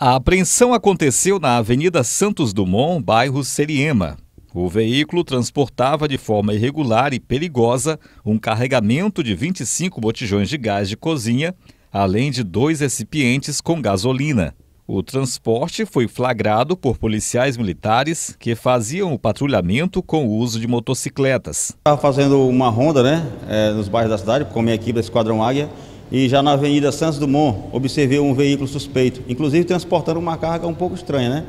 A apreensão aconteceu na Avenida Santos Dumont, bairro Seriema. O veículo transportava de forma irregular e perigosa um carregamento de 25 botijões de gás de cozinha, além de dois recipientes com gasolina. O transporte foi flagrado por policiais militares que faziam o patrulhamento com o uso de motocicletas. Estava fazendo uma ronda né, é, nos bairros da cidade, com a minha equipe da Esquadrão Águia, e já na Avenida Santos Dumont observei um veículo suspeito, inclusive transportando uma carga um pouco estranha, né?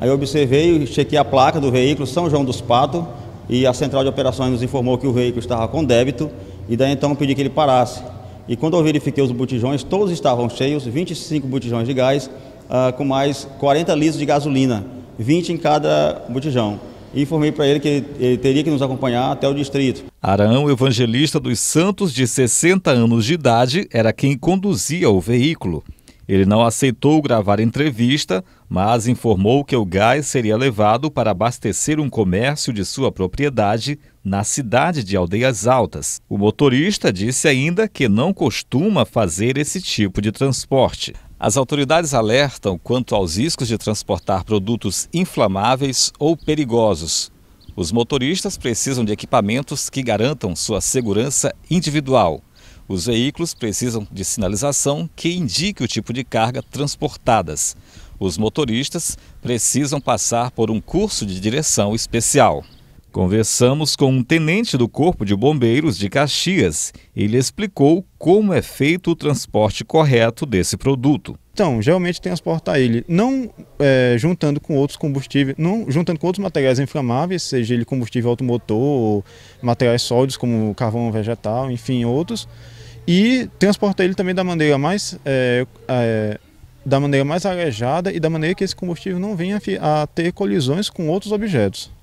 Aí observei, chequei a placa do veículo São João dos Patos e a central de operações nos informou que o veículo estava com débito e daí então pedi que ele parasse. E quando eu verifiquei os botijões, todos estavam cheios, 25 botijões de gás, uh, com mais 40 litros de gasolina, 20 em cada botijão e informei para ele que ele teria que nos acompanhar até o distrito. Arão, evangelista dos Santos, de 60 anos de idade, era quem conduzia o veículo. Ele não aceitou gravar entrevista, mas informou que o gás seria levado para abastecer um comércio de sua propriedade na cidade de Aldeias Altas. O motorista disse ainda que não costuma fazer esse tipo de transporte. As autoridades alertam quanto aos riscos de transportar produtos inflamáveis ou perigosos. Os motoristas precisam de equipamentos que garantam sua segurança individual. Os veículos precisam de sinalização que indique o tipo de carga transportadas. Os motoristas precisam passar por um curso de direção especial. Conversamos com um tenente do Corpo de Bombeiros de Caxias. Ele explicou como é feito o transporte correto desse produto. Então, geralmente transportar ele não é, juntando com outros combustíveis, não juntando com outros materiais inflamáveis, seja ele combustível automotor, materiais sólidos como carvão vegetal, enfim, outros, e transportar ele também da maneira mais é, é, da maneira mais arejada e da maneira que esse combustível não venha a ter colisões com outros objetos.